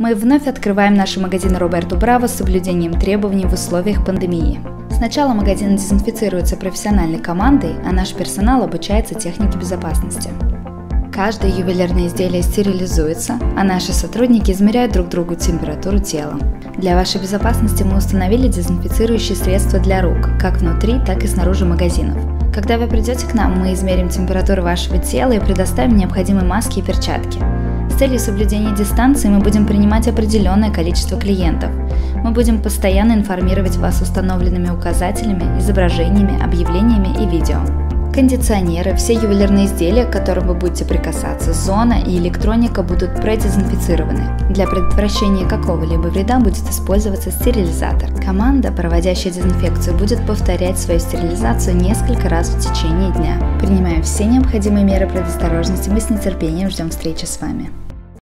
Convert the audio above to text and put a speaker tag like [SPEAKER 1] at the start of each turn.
[SPEAKER 1] Мы вновь открываем наши магазины Роберту Браво с соблюдением требований в условиях пандемии. Сначала магазин дезинфицируется профессиональной командой, а наш персонал обучается технике безопасности. Каждое ювелирное изделие стерилизуется, а наши сотрудники измеряют друг другу температуру тела. Для вашей безопасности мы установили дезинфицирующие средства для рук, как внутри, так и снаружи магазинов. Когда вы придете к нам, мы измерим температуру вашего тела и предоставим необходимые маски и перчатки. Целью соблюдения дистанции мы будем принимать определенное количество клиентов. Мы будем постоянно информировать вас установленными указателями, изображениями, объявлениями и видео. Кондиционеры, все ювелирные изделия, к которым вы будете прикасаться, зона и электроника будут продезинфицированы. Для предотвращения какого-либо вреда будет использоваться стерилизатор. Команда, проводящая дезинфекцию, будет повторять свою стерилизацию несколько раз в течение дня. Принимая все необходимые меры предосторожности, мы с нетерпением ждем встречи с вами.